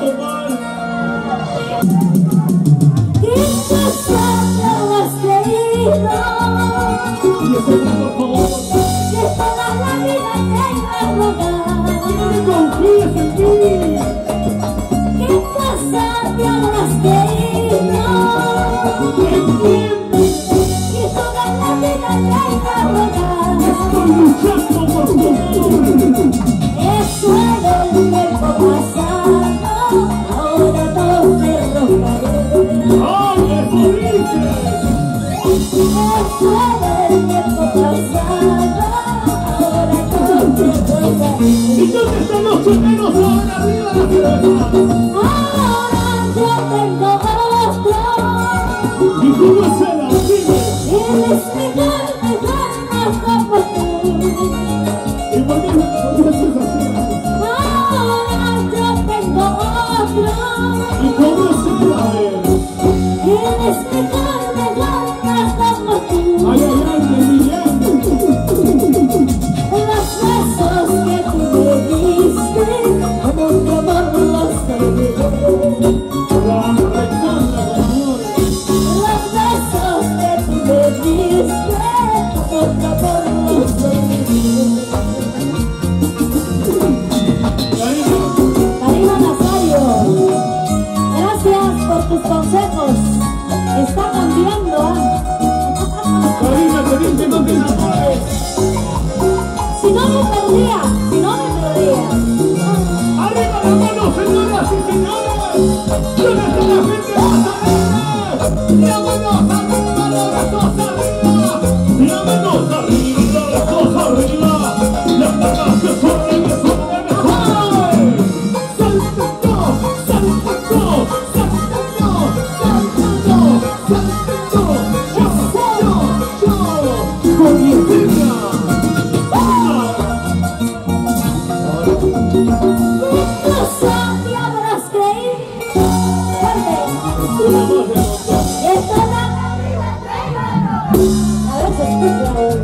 Oh, my. mucho menos ahora arriba. Con mi ¡Ah!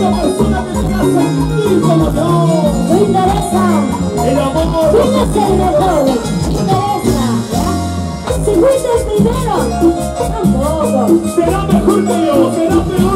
aquella persona que te hace sentir como tú. No interesa. El amor. Tú no ser mejor. interesa. Si fuiste el primero, tampoco. Será mejor que yo, será peor.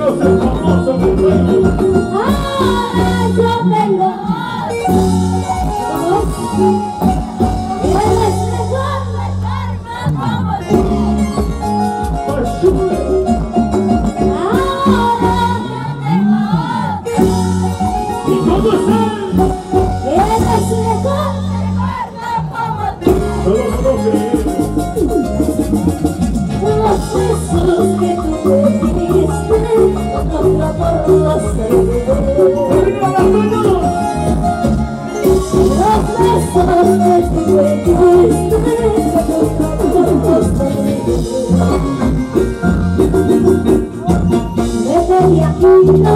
Ahora yo vengo. Famoso. Por supuesto. Ahora yo vengo. Y Oh,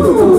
Oh,